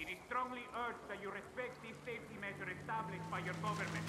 It is strongly urged that you respect these safety measures established by your government.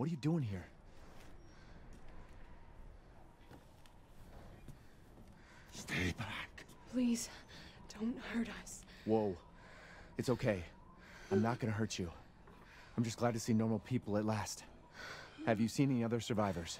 What are you doing here? Stay back. Please, don't hurt us. Whoa. It's okay. I'm not gonna hurt you. I'm just glad to see normal people at last. Have you seen any other survivors?